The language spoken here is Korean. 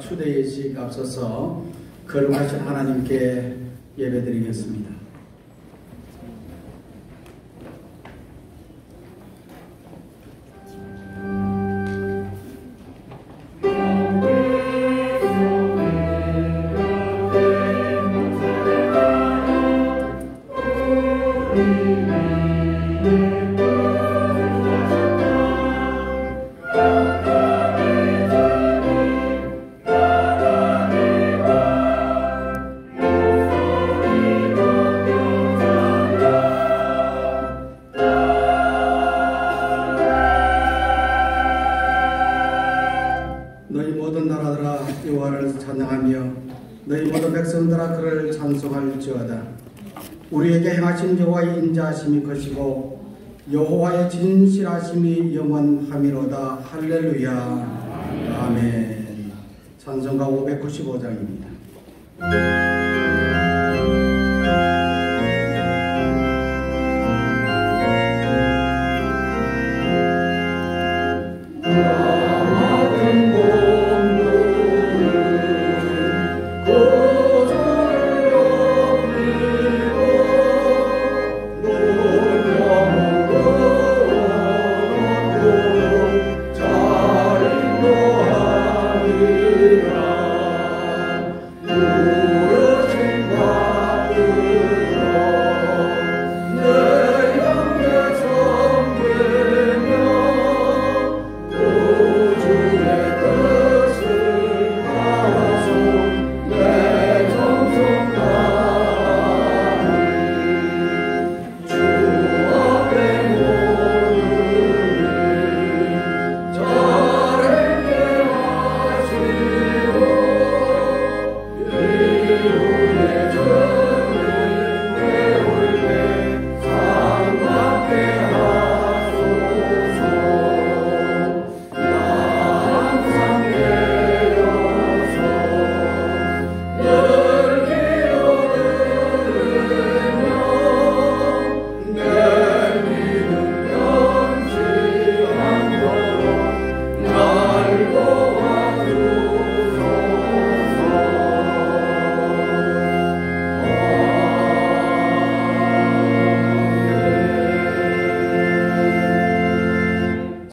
추대 예식 앞서서 거룩하신 하나님께 예배드리겠습니다. 여호와를 찬양하며 너희 모든 백성들아 그를 찬송할지어다. 우리에게 행하신 여호와의 인자하심이 것이고 여호와의 진실하심이 영원함이로다. 할렐루야. 아멘. 찬송가 595장입니다